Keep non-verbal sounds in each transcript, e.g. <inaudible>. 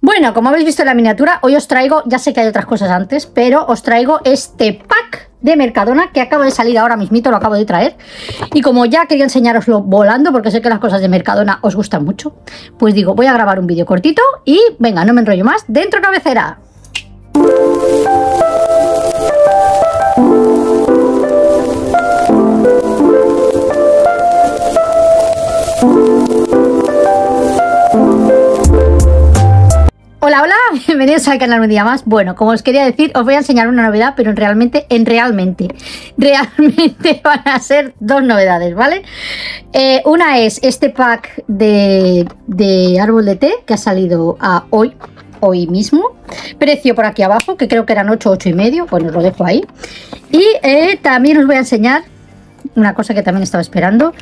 Bueno, como habéis visto en la miniatura, hoy os traigo, ya sé que hay otras cosas antes, pero os traigo este pack de Mercadona que acaba de salir ahora mismito, lo acabo de traer. Y como ya quería enseñaroslo volando, porque sé que las cosas de Mercadona os gustan mucho, pues digo, voy a grabar un vídeo cortito y venga, no me enrollo más, dentro cabecera. Bienvenidos al canal un día más. Bueno, como os quería decir, os voy a enseñar una novedad, pero en realmente, en realmente, <laughs> realmente van a ser dos novedades, ¿vale? Eh, una es este pack de, de árbol de té que ha salido a hoy, hoy mismo. Precio por aquí abajo, que creo que eran 8, 8 y medio, pues os lo dejo ahí. Y eh, también os voy a enseñar una cosa que también estaba esperando,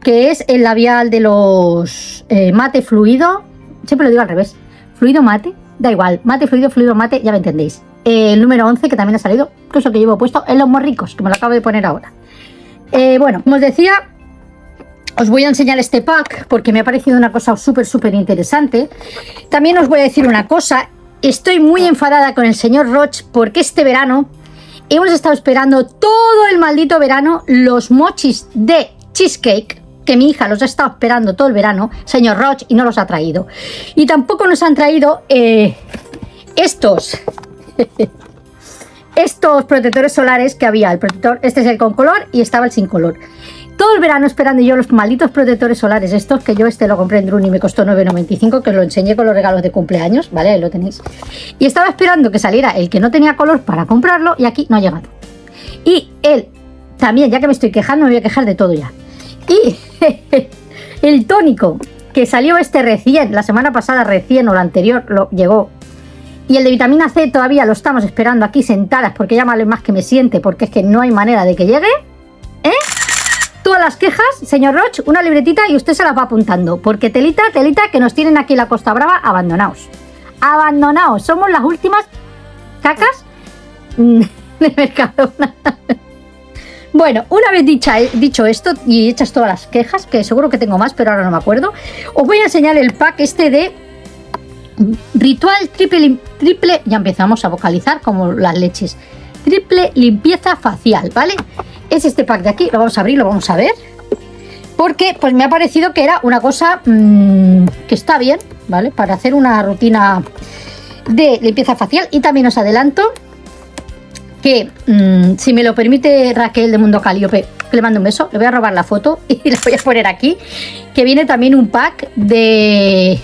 que es el labial de los eh, mate fluido. Siempre lo digo al revés fluido mate, da igual, mate, fluido, fluido mate, ya me entendéis. el número 11 que también ha salido, que es lo que llevo puesto en los morricos, que me lo acabo de poner ahora. Eh, bueno, como os decía, os voy a enseñar este pack porque me ha parecido una cosa súper, súper interesante. También os voy a decir una cosa, estoy muy enfadada con el señor Roch porque este verano hemos estado esperando todo el maldito verano los mochis de cheesecake que mi hija los ha estado esperando todo el verano, señor Roch, y no los ha traído. Y tampoco nos han traído eh, estos. <laughs> estos protectores solares que había. El protector, este es el con color y estaba el sin color. Todo el verano esperando yo los malditos protectores solares estos, que yo este lo compré en Drun y me costó 9,95, que os lo enseñé con los regalos de cumpleaños, ¿vale? Ahí lo tenéis. Y estaba esperando que saliera el que no tenía color para comprarlo y aquí no ha llegado. Y él, también, ya que me estoy quejando, me voy a quejar de todo ya. Y <laughs> el tónico que salió este recién, la semana pasada recién o la anterior lo llegó. Y el de vitamina C todavía lo estamos esperando aquí sentadas porque ya más que me siente porque es que no hay manera de que llegue. ¿Eh? Todas las quejas, señor Roch, una libretita y usted se las va apuntando. Porque telita, telita, que nos tienen aquí la Costa Brava abandonados. Abandonados. Somos las últimas cacas <laughs> de Mercadona. Bueno, una vez dicho esto y hechas todas las quejas, que seguro que tengo más, pero ahora no me acuerdo, os voy a enseñar el pack este de Ritual Triple, triple ya empezamos a vocalizar como las leches, triple limpieza facial, ¿vale? Es este pack de aquí, lo vamos a abrir, lo vamos a ver, porque pues me ha parecido que era una cosa mm, que está bien, ¿vale? Para hacer una rutina de limpieza facial y también os adelanto que, mm, si me lo permite Raquel de Mundo Caliope, le mando un beso, le voy a robar la foto <laughs> y la voy a poner aquí, que viene también un pack de,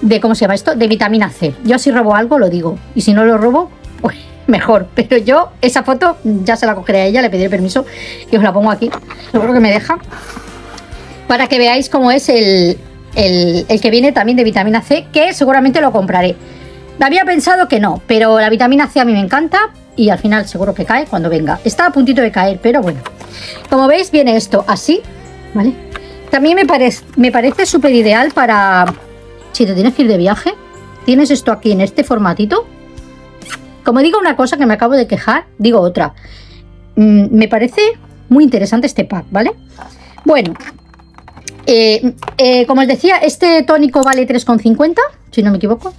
de, ¿cómo se llama esto? De vitamina C. Yo si robo algo lo digo, y si no lo robo, pues mejor. <laughs> Pero yo esa foto ya se la cogeré a ella, le pediré permiso y os la pongo aquí. Seguro que me deja. Para que veáis cómo es el, el, el que viene también de vitamina C, que seguramente lo compraré. Había pensado que no, pero la vitamina C a mí me encanta, y al final seguro que cae cuando venga. Está a puntito de caer, pero bueno. Como veis, viene esto así, ¿vale? También me, parece súper ideal para... Si te tienes que ir de viaje, tienes esto aquí en este formatito. Como digo una cosa que me acabo de quejar, digo otra. Mm, me parece muy interesante este pack, ¿vale? Bueno, eh, eh, como os decía, este tónico vale 3,50, si no me equivoco.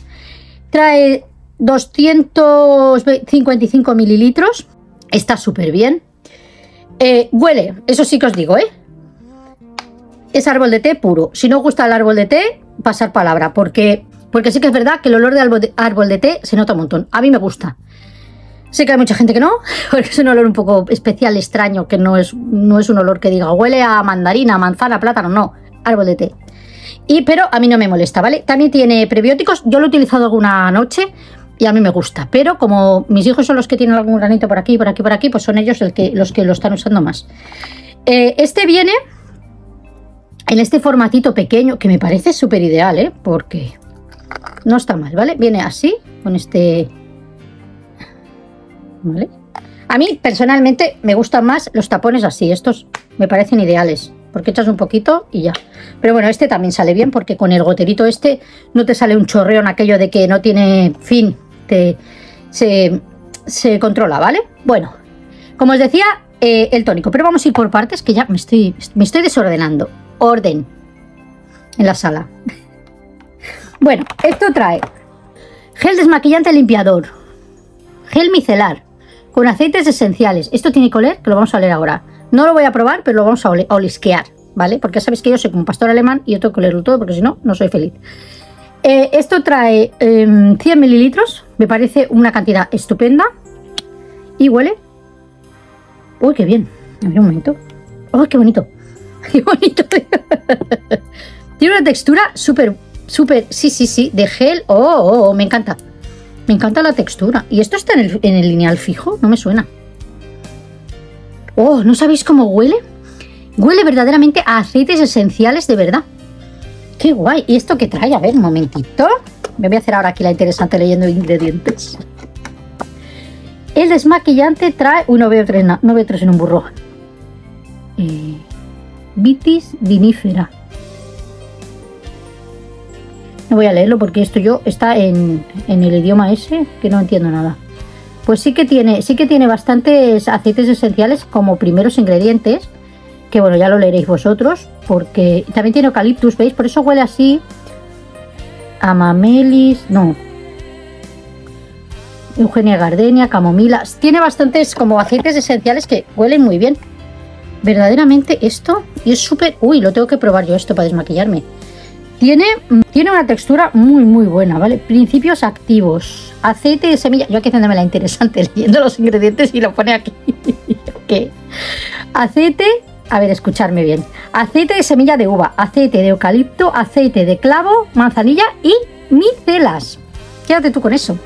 Trae 255 mililitros. Está súper bien. Eh, huele, eso sí que os digo, ¿eh? Es árbol de té puro. Si no gusta el árbol de té, pasar palabra, porque, porque sí que es verdad que el olor de árbol de té se nota un montón. A mí me gusta. Sé que hay mucha gente que no, <laughs> porque es un olor un poco especial, extraño, que no es, no es un olor que diga huele a mandarina, manzana, plátano, no, árbol de té. Y, pero a mí no me molesta, ¿vale? También tiene prebióticos, yo lo he utilizado alguna noche y a mí me gusta. Pero como mis hijos son los que tienen algún granito por aquí, por aquí, por aquí, pues son ellos el que, los que lo están usando más. Eh, este viene en este formatito pequeño, que me parece súper ideal, ¿eh? Porque no está mal, ¿vale? Viene así, con este... ¿Vale? A mí, personalmente, me gustan más los tapones así. Estos me parecen ideales. Porque echas un poquito y ya. Pero bueno, este también sale bien porque con el goterito este no te sale un chorreón aquello de que no tiene fin se, controla, ¿vale? Bueno, como os decía, eh, el tónico. Pero vamos a ir por partes, que ya me estoy, me estoy desordenando. Orden en la sala. <laughs> bueno, esto trae Gel desmaquillante limpiador. Gel micelar. Con aceites esenciales. Esto tiene que oler, que lo vamos a oler ahora. No lo voy a probar, pero lo vamos a, olisquear, ¿vale? Porque sabéis que yo soy como pastor alemán y yo tengo que olerlo todo, porque si no, no soy feliz. Eh, esto trae 100 em, mililitros. Me parece una cantidad estupenda. Y huele. Uy, qué bien. A ver un momento. ¡Oh, qué bonito! <laughs> ¡Qué bonito! <laughs> Tiene una textura súper, súper, sí, sí, sí, de gel. Oh, oh, oh, me encanta. Me encanta la textura. ¿Y esto está en el lineal fijo? No me suena. Oh, ¿no sabéis cómo huele? Huele verdaderamente a aceites esenciales de verdad. ¡Qué guay! ¿Y esto qué trae? A ver, un momentito. Me voy a hacer ahora aquí la interesante leyendo ingredientes. El desmaquillante trae... Uy, no veo tres, no, en un burro. Eh, vitis vinífera. No voy a leerlo porque esto yo está en, en, el idioma ese que no entiendo nada. Pues sí que tiene, sí que tiene bastantes aceites esenciales como primeros ingredientes, que bueno, ya lo leeréis vosotros, porque también tiene eucaliptus, ¿veis? Por eso huele así. Amamelis, no. Eugenia Gardenia, camomila. Tiene bastantes como aceites esenciales que huelen muy bien. Verdaderamente esto, y es súper... Uy, lo tengo que probar yo esto para desmaquillarme. Tiene, tiene una textura muy, muy buena, ¿vale? Principios activos. Aceite de semilla. Yo aquí haciéndome la interesante <laughs> leyendo los ingredientes y lo pone aquí. <laughs> ¿Qué? Aceite. A ver, escucharme bien. Aceite de semilla de uva, aceite de eucalipto, aceite de clavo, manzanilla y micelas. Quédate tú con eso.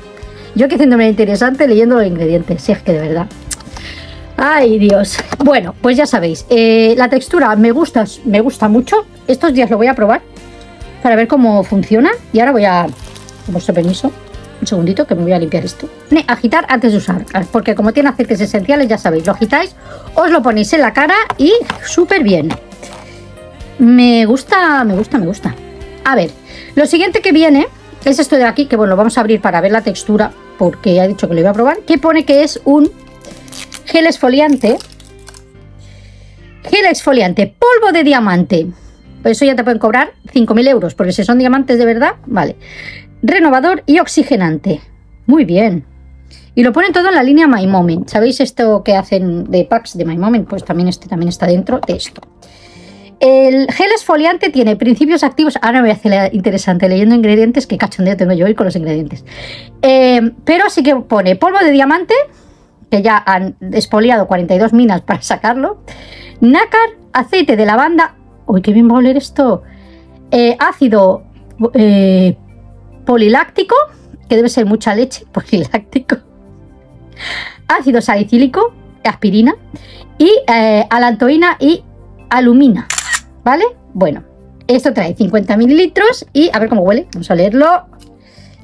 Yo aquí haciéndome la interesante leyendo los ingredientes. Si es que de verdad. Ay, Dios. Bueno, pues ya sabéis. Eh, la textura me gusta, me gusta mucho. Estos días lo voy a probar para ver cómo funciona. Y ahora voy a, con vuestro permiso, un segundito que me voy a limpiar esto. Agitar antes de usar, porque como tiene aceites esenciales, ya sabéis, lo agitáis, os lo ponéis en la cara y súper bien. Me gusta, me gusta, me gusta. A ver, lo siguiente que viene es esto de aquí, que bueno, lo vamos a abrir para ver la textura, porque ha dicho que lo iba a probar, que pone que es un gel exfoliante. Gel exfoliante, polvo de diamante. Eso ya te pueden cobrar 5.000 euros, porque si son diamantes de verdad, vale. Renovador y oxigenante. Muy bien. Y lo ponen todo en la línea My Moment. ¿Sabéis esto que hacen de packs de My Moment? Pues también este también está dentro de esto. El gel esfoliante tiene principios activos. Ahora me voy a hacer interesante leyendo ingredientes. Que cachondeo tengo yo hoy con los ingredientes. Eh, pero sí que pone polvo de diamante, que ya han esfoliado 42 minas para sacarlo. Nácar, aceite de lavanda, Uy, qué bien va a oler esto. Eh, ácido eh, poliláctico, que debe ser mucha leche, <laughs> poliláctico. Ácido salicílico, aspirina. Y eh, alantoína y alumina. ¿Vale? Bueno, esto trae 50 mililitros y a ver cómo huele. Vamos a leerlo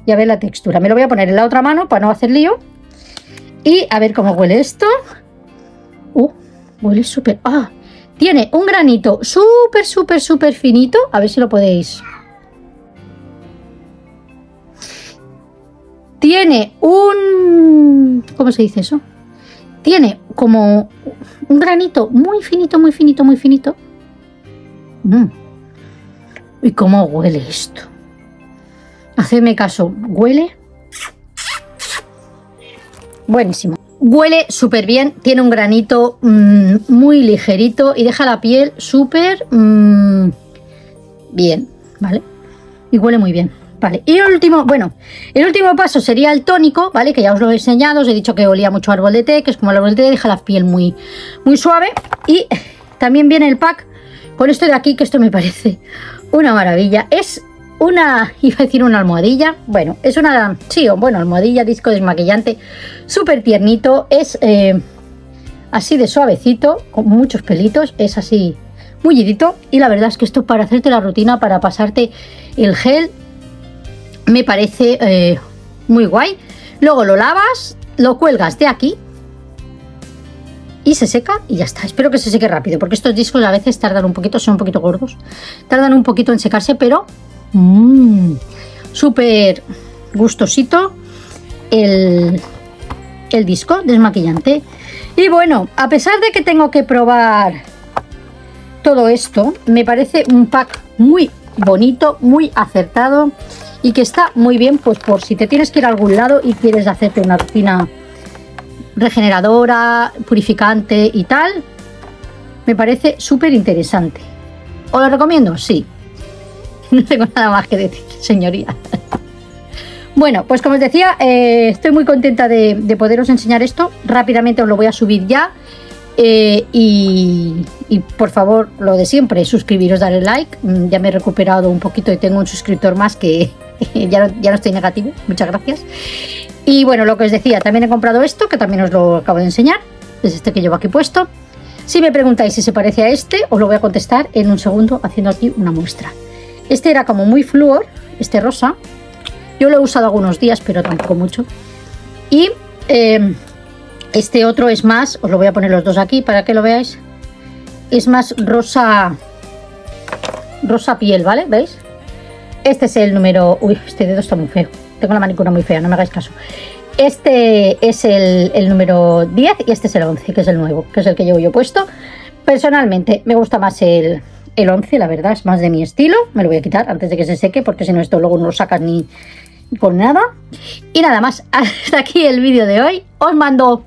y a ver la textura. Me lo voy a poner en la otra mano para no hacer lío. Y a ver cómo huele esto. Uh, huele súper... ¡Ah! Tiene un granito súper, súper, súper finito. A ver si lo podéis. Tiene un... ¿Cómo se dice eso? Tiene como un granito muy finito, muy finito, muy finito. Mm. ¿Y cómo huele esto? Hacedme caso. ¿Huele? Buenísimo. Huele súper bien, tiene un granito mm, muy ligerito y deja la piel súper mm, bien, ¿vale? Y huele muy bien, ¿vale? Y el último, bueno, el último paso sería el tónico, ¿vale? Que ya os lo he enseñado, os he dicho que olía mucho árbol de té, que es como el árbol de té, deja la piel muy, muy suave. Y también viene el pack con esto de aquí, que esto me parece una maravilla. Es una, iba a decir una almohadilla, bueno, es una, sí, bueno, almohadilla, disco desmaquillante, súper tiernito, es eh, así de suavecito, con muchos pelitos, es así mullidito y la verdad es que esto para hacerte la rutina, para pasarte el gel, me parece eh, muy guay. Luego lo lavas, lo cuelgas de aquí y se seca y ya está. Espero que se seque rápido porque estos discos a veces tardan un poquito, son un poquito gordos, tardan un poquito en secarse, pero Mmm, súper gustosito el, el disco desmaquillante. Y bueno, a pesar de que tengo que probar todo esto, me parece un pack muy bonito, muy acertado y que está muy bien pues por si te tienes que ir a algún lado y quieres hacerte una rutina regeneradora, purificante y tal, me parece súper interesante. ¿Os lo recomiendo? Sí. <laughs> No tengo nada más que decir, señoría. Bueno, pues como os decía, eh, estoy muy contenta de, poderos enseñar esto. Rápidamente os lo voy a subir ya. Eh, y, por favor, lo de siempre, suscribiros, darle like. Mm, ya me he recuperado un poquito y tengo un suscriptor más que <laughs> ya, no, ya no estoy negativo. Muchas gracias. Y bueno, lo que os decía, también he comprado esto, que también os lo acabo de enseñar. Es este que llevo aquí puesto. Si me preguntáis si se parece a este, os lo voy a contestar en un segundo haciendo aquí una muestra. Este era como muy flúor, este rosa. Yo lo he usado algunos días, pero tampoco mucho. Y eh, este otro es más, os lo voy a poner los dos aquí para que lo veáis. Es más rosa, rosa piel, ¿vale? ¿Veis? Este es el número... Uy, este dedo está muy feo. Tengo la manicura muy fea, no me hagáis caso. Este es el, número 10 y este es el 11, que es el nuevo, que es el que llevo yo puesto. Personalmente me gusta más el, el 11, la verdad, es más de mi estilo. Me lo voy a quitar antes de que se seque, porque si no esto luego no lo sacas ni por nada. Y nada más, <laughs> hasta aquí el vídeo de hoy. Os mando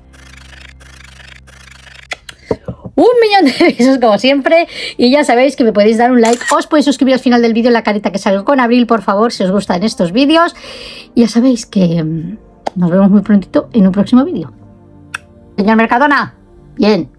un millón de besos como siempre y ya sabéis que me podéis dar un like, os podéis suscribir al final del vídeo en la carita que salgo con Abril, por favor, si os gustan estos vídeos. Y ya sabéis que mm, nos vemos muy prontito en un próximo vídeo. Señor Mercadona, bien.